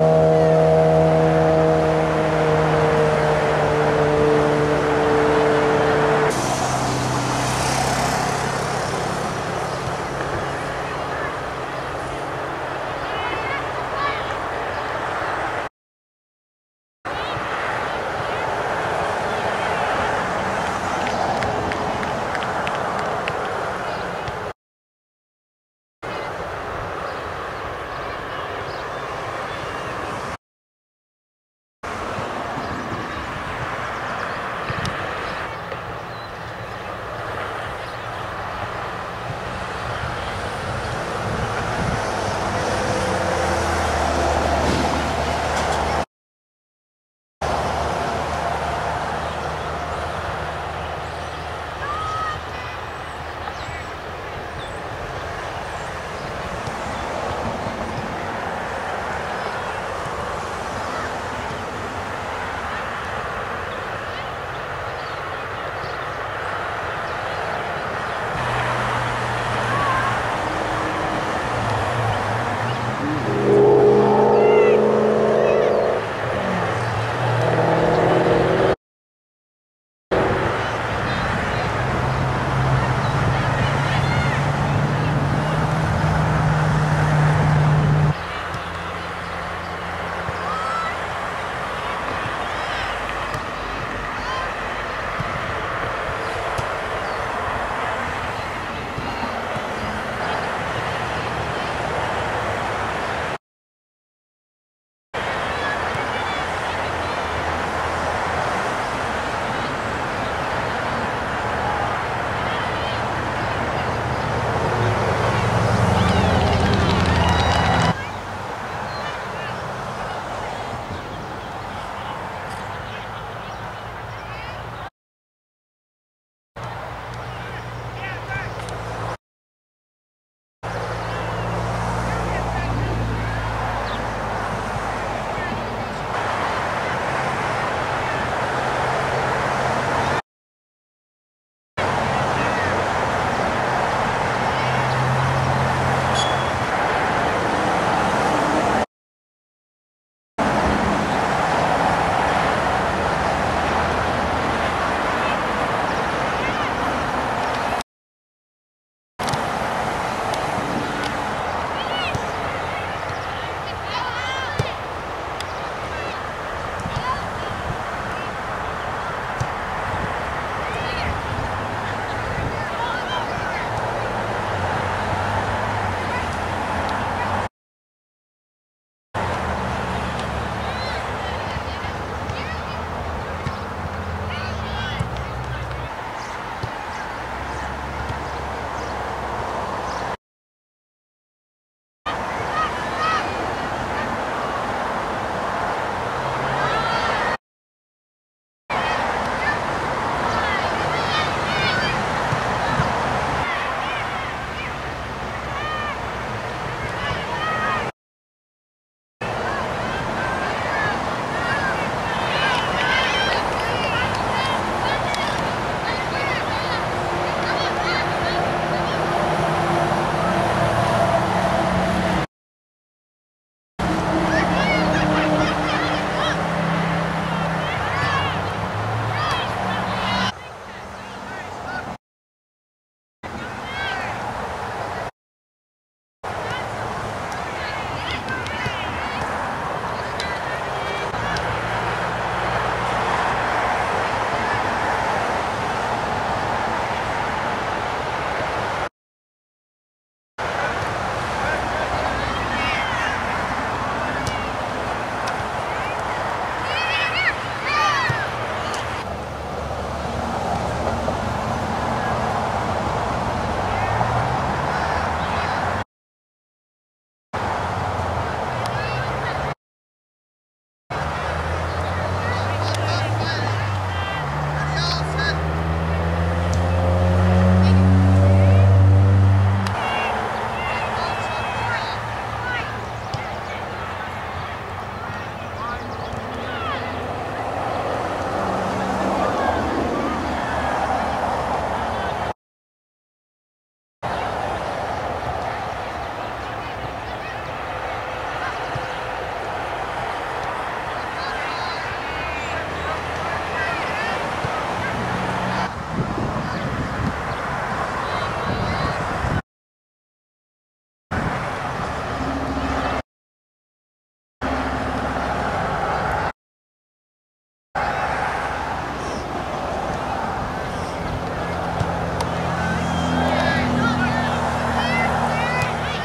you.